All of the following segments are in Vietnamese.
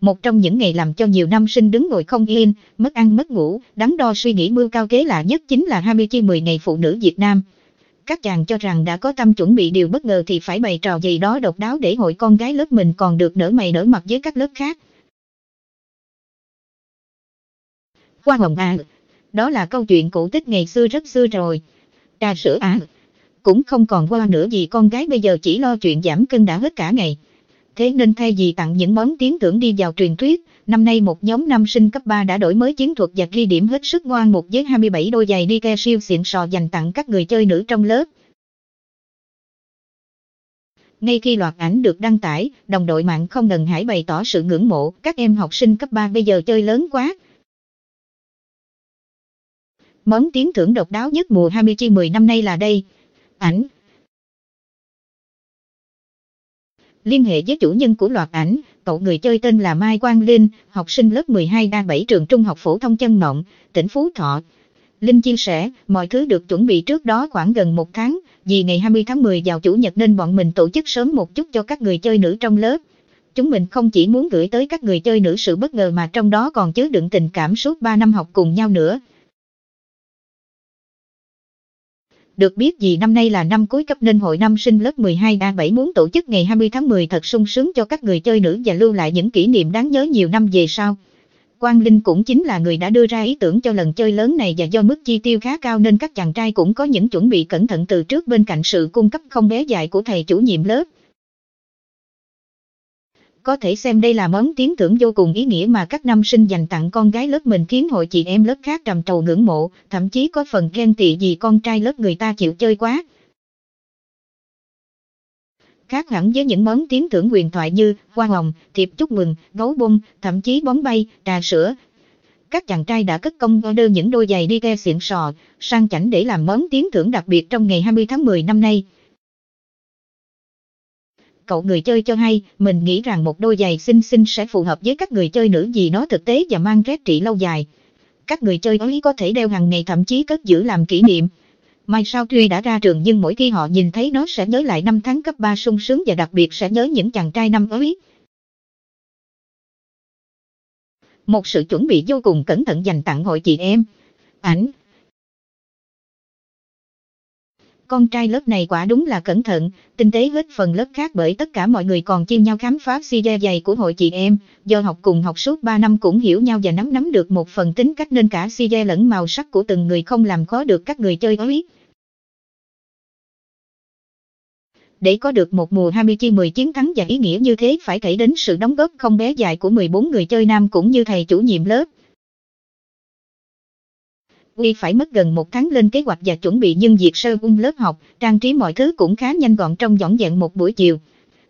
Một trong những ngày làm cho nhiều năm sinh đứng ngồi không yên, mất ăn mất ngủ, đắn đo suy nghĩ mưu cao kế lạ nhất chính là 20 chi 10 ngày phụ nữ Việt Nam. Các chàng cho rằng đã có tâm chuẩn bị điều bất ngờ thì phải bày trò gì đó độc đáo để hội con gái lớp mình còn được nở mày nở mặt với các lớp khác. Qua hồng à, đó là câu chuyện cổ tích ngày xưa rất xưa rồi. Trà sữa à, cũng không còn qua nữa vì con gái bây giờ chỉ lo chuyện giảm cân đã hết cả ngày. Thế nên thay vì tặng những món tiến tưởng đi vào truyền thuyết, năm nay một nhóm nam sinh cấp 3 đã đổi mới chiến thuật và ghi điểm hết sức ngoan một với 27 đôi giày đi ke siêu xịn sò dành tặng các người chơi nữ trong lớp. Ngay khi loạt ảnh được đăng tải, đồng đội mạng không ngần hải bày tỏ sự ngưỡng mộ, các em học sinh cấp 3 bây giờ chơi lớn quá. Món tiến thưởng độc đáo nhất mùa 20 chi 10 năm nay là đây. Ảnh, Liên hệ với chủ nhân của loạt ảnh, cậu người chơi tên là Mai Quang Linh, học sinh lớp 12 A7 trường trung học phổ thông chân mộng, tỉnh Phú Thọ. Linh chia sẻ, mọi thứ được chuẩn bị trước đó khoảng gần một tháng, vì ngày 20 tháng 10 vào Chủ nhật nên bọn mình tổ chức sớm một chút cho các người chơi nữ trong lớp. Chúng mình không chỉ muốn gửi tới các người chơi nữ sự bất ngờ mà trong đó còn chứa đựng tình cảm suốt 3 năm học cùng nhau nữa. Được biết vì năm nay là năm cuối cấp nên hội năm sinh lớp 12A7 muốn tổ chức ngày 20 tháng 10 thật sung sướng cho các người chơi nữ và lưu lại những kỷ niệm đáng nhớ nhiều năm về sau. Quang Linh cũng chính là người đã đưa ra ý tưởng cho lần chơi lớn này và do mức chi tiêu khá cao nên các chàng trai cũng có những chuẩn bị cẩn thận từ trước bên cạnh sự cung cấp không bé dại của thầy chủ nhiệm lớp. Có thể xem đây là món tiến thưởng vô cùng ý nghĩa mà các năm sinh dành tặng con gái lớp mình khiến hội chị em lớp khác trầm trầu ngưỡng mộ, thậm chí có phần ghen tị vì con trai lớp người ta chịu chơi quá. Khác hẳn với những món tiến thưởng huyền thoại như hoa hồng, thiệp chúc mừng, gấu bông, thậm chí bóng bay, trà sữa. Các chàng trai đã cất công order những đôi giày đi ke xịn sò, sang chảnh để làm món tiến thưởng đặc biệt trong ngày 20 tháng 10 năm nay cậu người chơi cho hay, mình nghĩ rằng một đôi giày xinh xinh sẽ phù hợp với các người chơi nữ vì nó thực tế và mang giá trị lâu dài. Các người chơi ấy có thể đeo hàng ngày thậm chí cất giữ làm kỷ niệm. Mai sau tuy đã ra trường nhưng mỗi khi họ nhìn thấy nó sẽ nhớ lại năm tháng cấp 3 sung sướng và đặc biệt sẽ nhớ những chàng trai năm ấy. Một sự chuẩn bị vô cùng cẩn thận dành tặng hội chị em. Ảnh, con trai lớp này quả đúng là cẩn thận, tinh tế hết phần lớp khác bởi tất cả mọi người còn chia nhau khám phá si dày của hội chị em, do học cùng học suốt 3 năm cũng hiểu nhau và nắm nắm được một phần tính cách nên cả si lẫn màu sắc của từng người không làm khó được các người chơi ấy. Để có được một mùa 20 chi 10 chiến thắng và ý nghĩa như thế phải kể đến sự đóng góp không bé dài của 14 người chơi nam cũng như thầy chủ nhiệm lớp. Uy phải mất gần một tháng lên kế hoạch và chuẩn bị nhân diệt sơ ung lớp học, trang trí mọi thứ cũng khá nhanh gọn trong dõng dẹn một buổi chiều.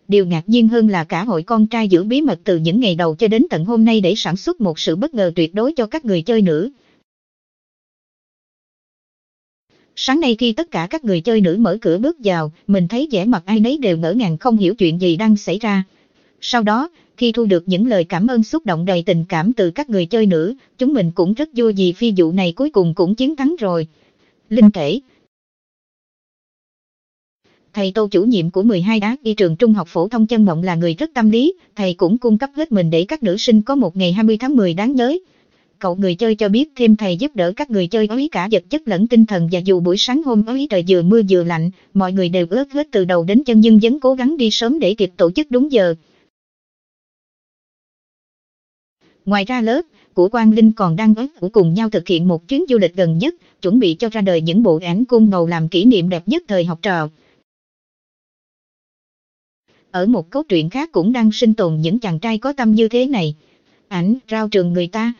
Điều ngạc nhiên hơn là cả hội con trai giữ bí mật từ những ngày đầu cho đến tận hôm nay để sản xuất một sự bất ngờ tuyệt đối cho các người chơi nữ. Sáng nay khi tất cả các người chơi nữ mở cửa bước vào, mình thấy vẻ mặt ai nấy đều ngỡ ngàng không hiểu chuyện gì đang xảy ra. Sau đó, khi thu được những lời cảm ơn xúc động đầy tình cảm từ các người chơi nữ, chúng mình cũng rất vui vì phi vụ này cuối cùng cũng chiến thắng rồi. Linh kể. Thầy Tô chủ nhiệm của 12 đá y trường trung học phổ thông chân mộng là người rất tâm lý, thầy cũng cung cấp hết mình để các nữ sinh có một ngày 20 tháng 10 đáng nhớ. Cậu người chơi cho biết thêm thầy giúp đỡ các người chơi ấy cả vật chất lẫn tinh thần và dù buổi sáng hôm ấy trời vừa mưa vừa lạnh, mọi người đều ướt hết từ đầu đến chân nhưng vẫn cố gắng đi sớm để kịp tổ chức đúng giờ. Ngoài ra lớp của Quang Linh còn đang ớt của cùng nhau thực hiện một chuyến du lịch gần nhất, chuẩn bị cho ra đời những bộ ảnh cung ngầu làm kỷ niệm đẹp nhất thời học trò. Ở một câu chuyện khác cũng đang sinh tồn những chàng trai có tâm như thế này. Ảnh rao trường người ta,